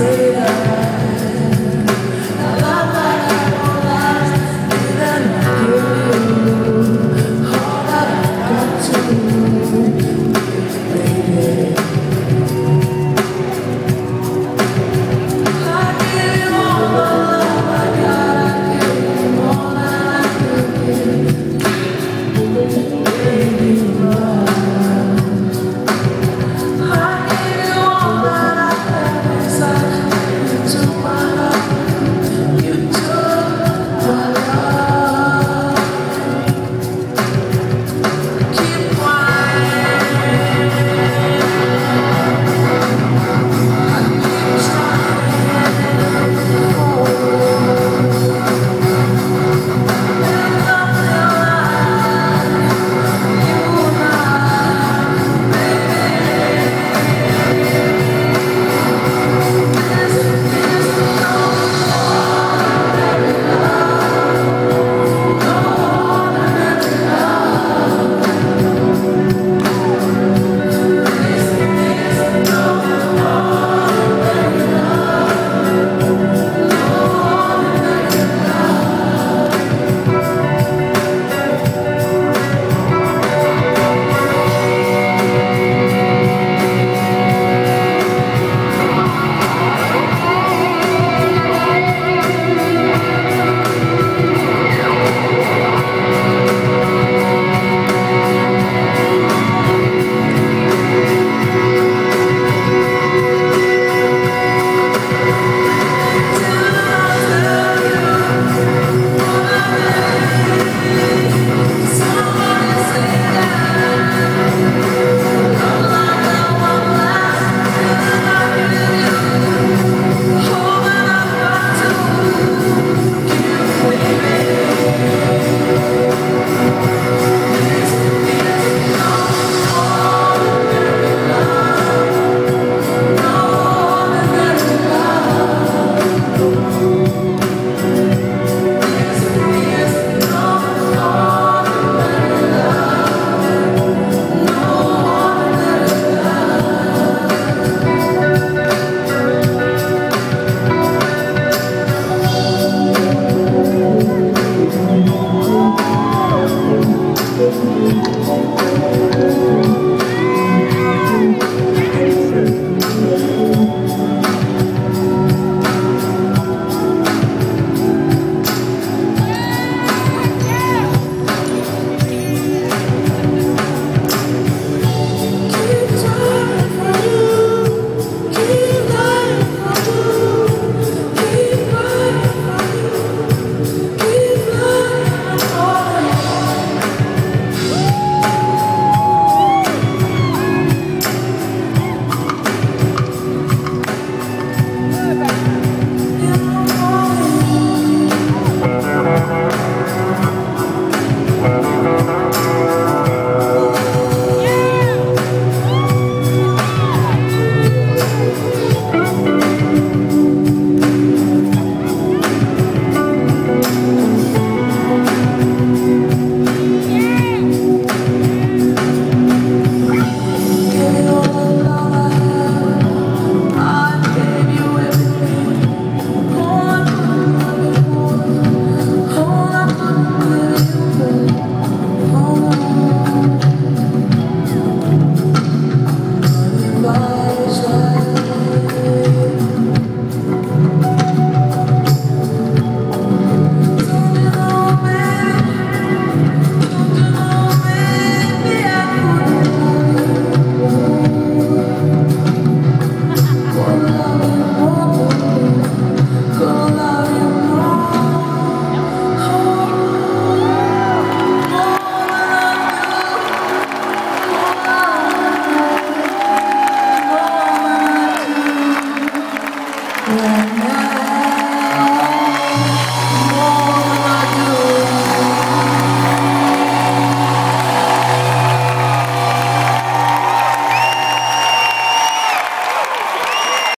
sit up.